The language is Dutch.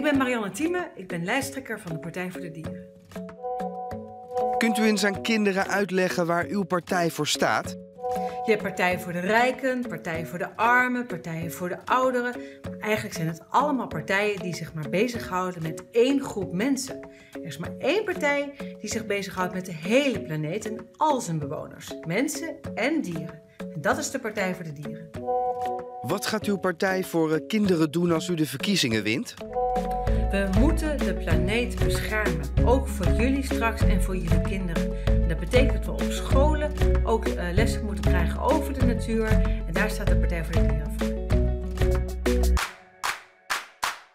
Marianne Thieme, ik ben lijsttrekker van de Partij voor de Dieren. Kunt u eens aan kinderen uitleggen waar uw partij voor staat? Je hebt partijen voor de rijken, partijen voor de armen, partijen voor de ouderen. Maar eigenlijk zijn het allemaal partijen die zich maar bezighouden met één groep mensen. Er is maar één partij die zich bezighoudt met de hele planeet en al zijn bewoners, mensen en dieren. En dat is de Partij voor de Dieren. Wat gaat uw partij voor eh, kinderen doen als u de verkiezingen wint? We moeten de planeet beschermen, ook voor jullie straks en voor jullie kinderen. En dat betekent dat we op scholen ook uh, lessen moeten krijgen over de natuur. En daar staat de Partij voor de Dieren voor.